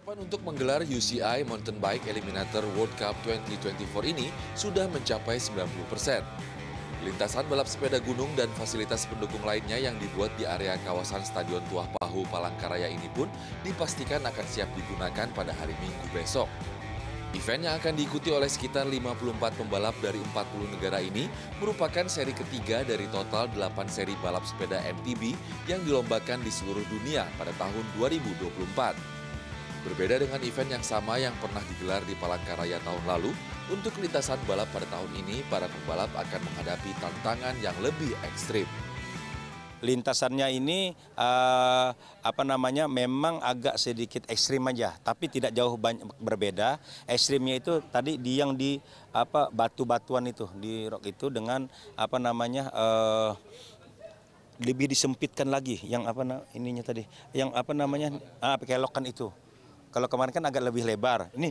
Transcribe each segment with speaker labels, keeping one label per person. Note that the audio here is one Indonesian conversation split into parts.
Speaker 1: Persiapan untuk menggelar UCI Mountain Bike Eliminator World Cup 2024 ini sudah mencapai 90 persen. Lintasan balap sepeda gunung dan fasilitas pendukung lainnya yang dibuat di area kawasan Stadion Tuah Pahu Palangkaraya ini pun dipastikan akan siap digunakan pada hari Minggu besok. Event yang akan diikuti oleh sekitar 54 pembalap dari 40 negara ini merupakan seri ketiga dari total 8 seri balap sepeda MTB yang dilombakan di seluruh dunia pada tahun 2024. Berbeda dengan event yang sama yang pernah digelar di Palangkaraya tahun lalu, untuk lintasan balap pada tahun ini, para pembalap akan menghadapi tantangan yang lebih ekstrim.
Speaker 2: Lintasannya ini uh, apa namanya memang agak sedikit ekstrim aja, tapi tidak jauh banyak berbeda. Ekstrimnya itu tadi di yang di apa batu-batuan itu di rock itu dengan apa namanya uh, lebih disempitkan lagi yang apa ininya tadi, yang apa namanya ah, kelokan itu. Kalau kemarin kan agak lebih lebar, ini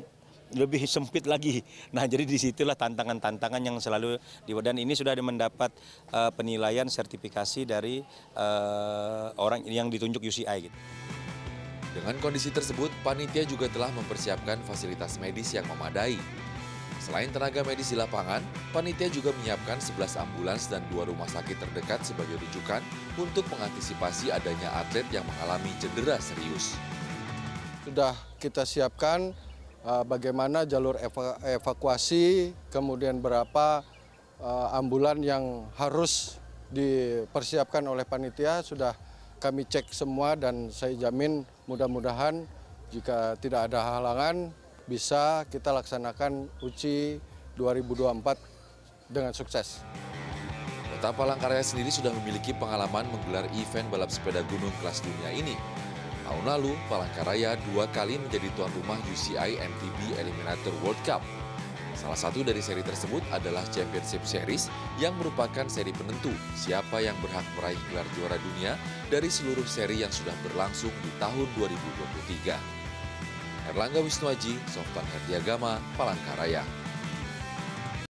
Speaker 2: lebih sempit lagi. Nah, jadi di situlah tantangan-tantangan yang selalu di dan ini sudah mendapat uh, penilaian sertifikasi dari uh, orang yang ditunjuk UCI. Gitu.
Speaker 1: Dengan kondisi tersebut, panitia juga telah mempersiapkan fasilitas medis yang memadai. Selain tenaga medis di lapangan, panitia juga menyiapkan 11 ambulans dan dua rumah sakit terdekat sebagai rujukan untuk mengantisipasi adanya atlet yang mengalami cedera serius
Speaker 3: sudah kita siapkan uh, bagaimana jalur eva evakuasi, kemudian berapa uh, ambulan yang harus dipersiapkan oleh panitia sudah kami cek semua dan saya jamin mudah-mudahan jika tidak ada halangan bisa kita laksanakan UCI 2024 dengan sukses.
Speaker 1: Kota Palangkaraya sendiri sudah memiliki pengalaman menggelar event balap sepeda gunung kelas dunia ini. Tahun lalu, Palangkaraya dua kali menjadi tuan rumah UCI MTB Eliminator World Cup. Salah satu dari seri tersebut adalah Championship Series yang merupakan seri penentu siapa yang berhak meraih gelar juara dunia dari seluruh seri yang sudah berlangsung di tahun 2023. Erlangga Wisnuaji, Softan Herdiagama, Palangkaraya.